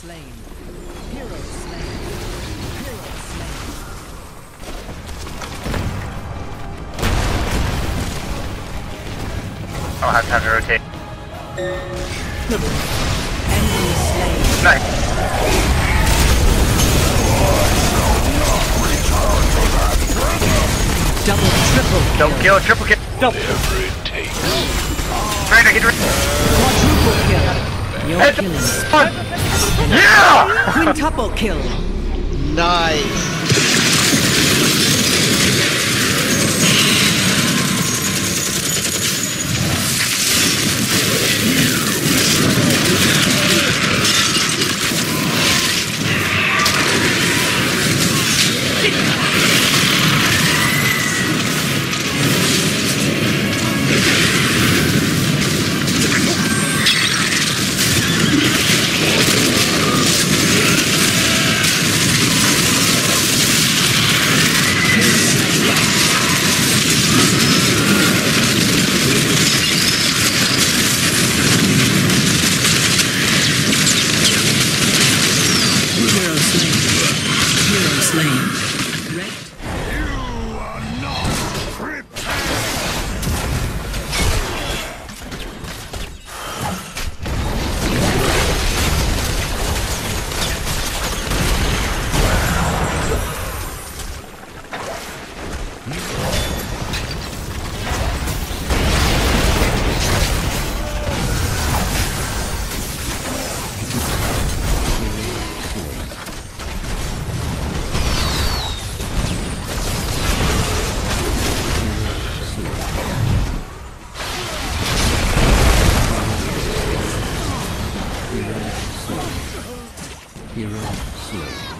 slain. Hero slain. Hero slain. I'll have time to rotate. Enemy slain. Nice. Double, triple kill. Double kill, triple kill. Double, Whatever it takes. Trying to get rid. quadruple kill. You're Head- killing. Fuck. Yeah! Quintuple kill. Nice. Hero slain.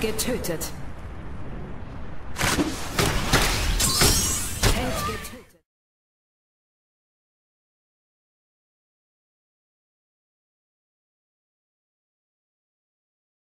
Getötet.